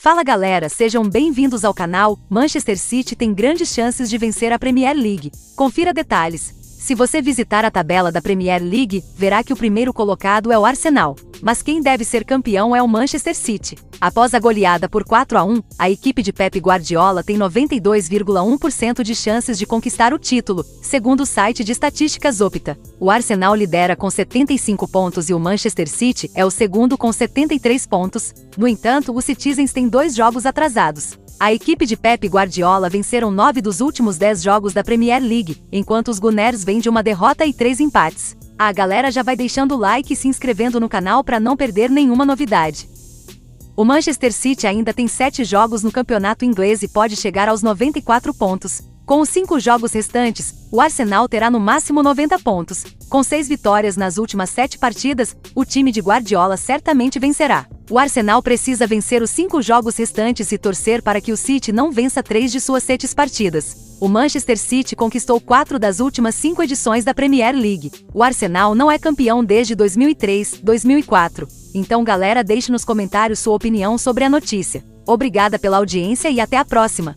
Fala galera, sejam bem-vindos ao canal. Manchester City tem grandes chances de vencer a Premier League. Confira detalhes. Se você visitar a tabela da Premier League, verá que o primeiro colocado é o Arsenal, mas quem deve ser campeão é o Manchester City. Após a goleada por 4 a 1, a equipe de Pep Guardiola tem 92,1% de chances de conquistar o título, segundo o site de estatísticas Opta. O Arsenal lidera com 75 pontos e o Manchester City é o segundo com 73 pontos. No entanto, os Citizens têm dois jogos atrasados. A equipe de Pep Guardiola venceram nove dos últimos dez jogos da Premier League, enquanto os Gunners vêm de uma derrota e três empates. A galera já vai deixando o like e se inscrevendo no canal para não perder nenhuma novidade. O Manchester City ainda tem sete jogos no campeonato inglês e pode chegar aos 94 pontos. Com os cinco jogos restantes, o Arsenal terá no máximo 90 pontos. Com seis vitórias nas últimas sete partidas, o time de Guardiola certamente vencerá. O Arsenal precisa vencer os cinco jogos restantes e torcer para que o City não vença três de suas sete partidas. O Manchester City conquistou quatro das últimas cinco edições da Premier League. O Arsenal não é campeão desde 2003, 2004. Então, galera, deixe nos comentários sua opinião sobre a notícia. Obrigada pela audiência e até a próxima!